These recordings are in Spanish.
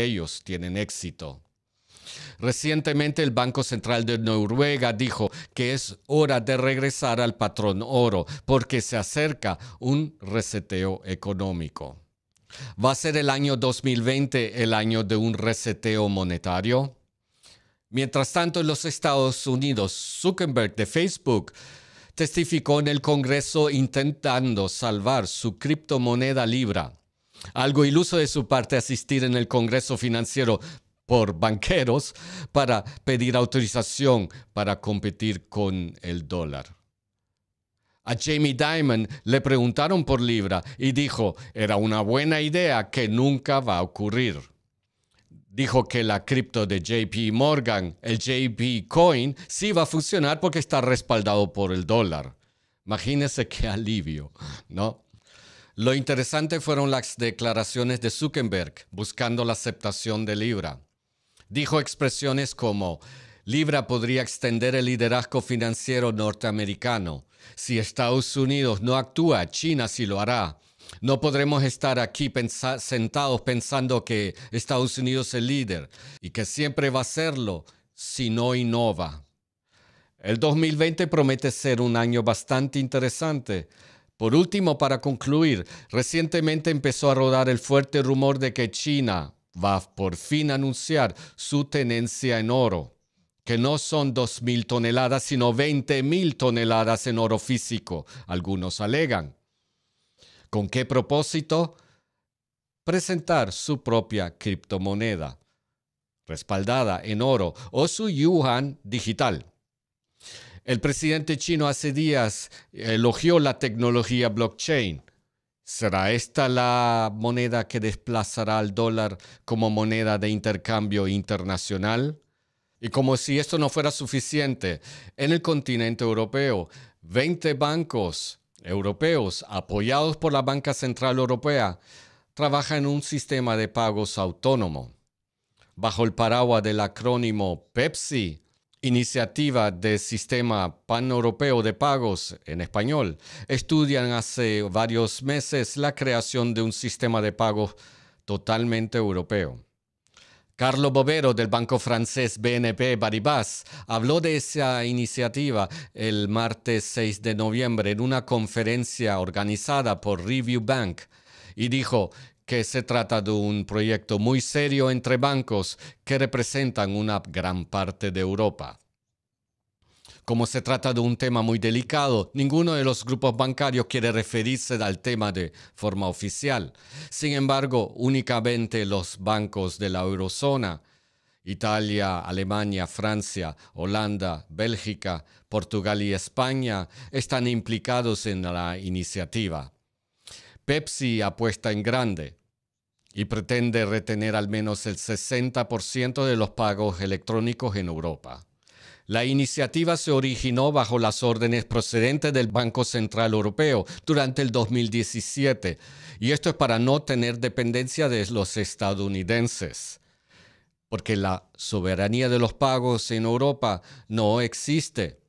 ellos tienen éxito. Recientemente el Banco Central de Noruega dijo que es hora de regresar al patrón oro porque se acerca un reseteo económico. ¿Va a ser el año 2020 el año de un reseteo monetario? Mientras tanto, en los Estados Unidos, Zuckerberg de Facebook testificó en el Congreso intentando salvar su criptomoneda Libra. Algo iluso de su parte asistir en el Congreso financiero por banqueros para pedir autorización para competir con el dólar. A Jamie Dimon le preguntaron por Libra y dijo, era una buena idea que nunca va a ocurrir. Dijo que la cripto de JP Morgan, el JP Coin, sí va a funcionar porque está respaldado por el dólar. Imagínese qué alivio, ¿no? Lo interesante fueron las declaraciones de Zuckerberg buscando la aceptación de Libra. Dijo expresiones como, Libra podría extender el liderazgo financiero norteamericano. Si Estados Unidos no actúa, China sí lo hará. No podremos estar aquí sentados pensando que Estados Unidos es el líder y que siempre va a serlo si no innova. El 2020 promete ser un año bastante interesante. Por último, para concluir, recientemente empezó a rodar el fuerte rumor de que China va por fin a anunciar su tenencia en oro que no son 2.000 toneladas, sino 20.000 toneladas en oro físico, algunos alegan. ¿Con qué propósito? Presentar su propia criptomoneda, respaldada en oro, o su yuan digital. El presidente chino hace días elogió la tecnología blockchain. ¿Será esta la moneda que desplazará al dólar como moneda de intercambio internacional? Y como si esto no fuera suficiente, en el continente europeo, 20 bancos europeos apoyados por la Banca Central Europea trabajan en un sistema de pagos autónomo. Bajo el paraguas del acrónimo PEPSI, Iniciativa de Sistema Pan-Europeo de Pagos en español, estudian hace varios meses la creación de un sistema de pagos totalmente europeo. Carlo Bovero del banco francés BNP Paribas habló de esa iniciativa el martes 6 de noviembre en una conferencia organizada por Review Bank y dijo que se trata de un proyecto muy serio entre bancos que representan una gran parte de Europa. Como se trata de un tema muy delicado, ninguno de los grupos bancarios quiere referirse al tema de forma oficial. Sin embargo, únicamente los bancos de la eurozona, Italia, Alemania, Francia, Holanda, Bélgica, Portugal y España están implicados en la iniciativa. Pepsi apuesta en grande y pretende retener al menos el 60% de los pagos electrónicos en Europa. La iniciativa se originó bajo las órdenes procedentes del Banco Central Europeo durante el 2017 y esto es para no tener dependencia de los estadounidenses, porque la soberanía de los pagos en Europa no existe.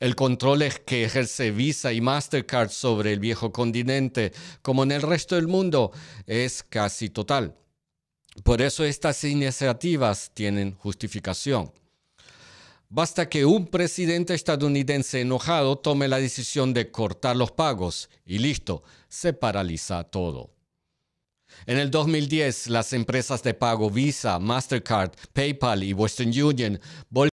El control que ejerce Visa y Mastercard sobre el viejo continente, como en el resto del mundo, es casi total. Por eso estas iniciativas tienen justificación. Basta que un presidente estadounidense enojado tome la decisión de cortar los pagos y listo, se paraliza todo. En el 2010, las empresas de pago Visa, Mastercard, PayPal y Western Union